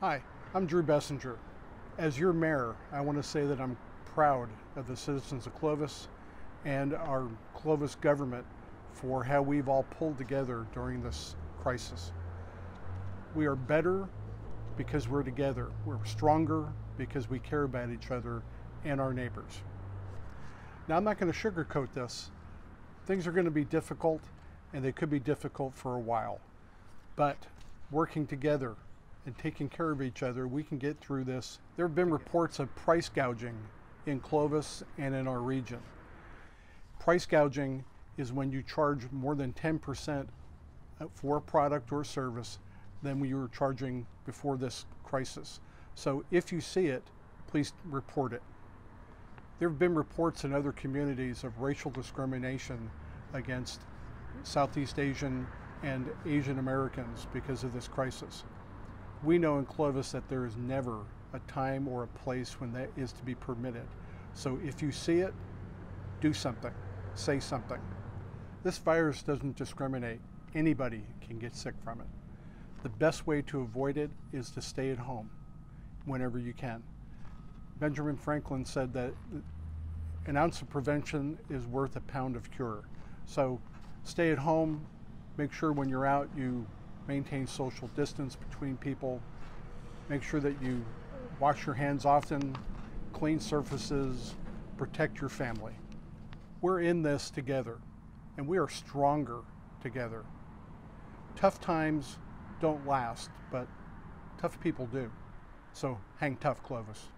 Hi, I'm Drew Bessinger. As your mayor, I want to say that I'm proud of the citizens of Clovis and our Clovis government for how we've all pulled together during this crisis. We are better because we're together. We're stronger because we care about each other and our neighbors. Now, I'm not going to sugarcoat this. Things are going to be difficult, and they could be difficult for a while. But working together and taking care of each other, we can get through this. There have been reports of price gouging in Clovis and in our region. Price gouging is when you charge more than 10% for a product or service than we were charging before this crisis. So if you see it, please report it. There have been reports in other communities of racial discrimination against Southeast Asian and Asian Americans because of this crisis. We know in Clovis that there is never a time or a place when that is to be permitted. So if you see it, do something, say something. This virus doesn't discriminate. Anybody can get sick from it. The best way to avoid it is to stay at home whenever you can. Benjamin Franklin said that an ounce of prevention is worth a pound of cure. So stay at home, make sure when you're out you maintain social distance between people, make sure that you wash your hands often, clean surfaces, protect your family. We're in this together and we are stronger together. Tough times don't last, but tough people do. So hang tough, Clovis.